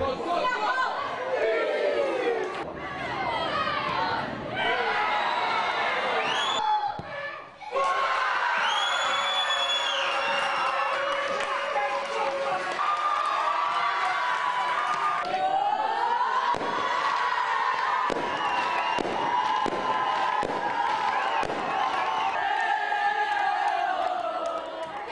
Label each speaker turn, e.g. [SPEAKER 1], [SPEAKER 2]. [SPEAKER 1] Go, go, go.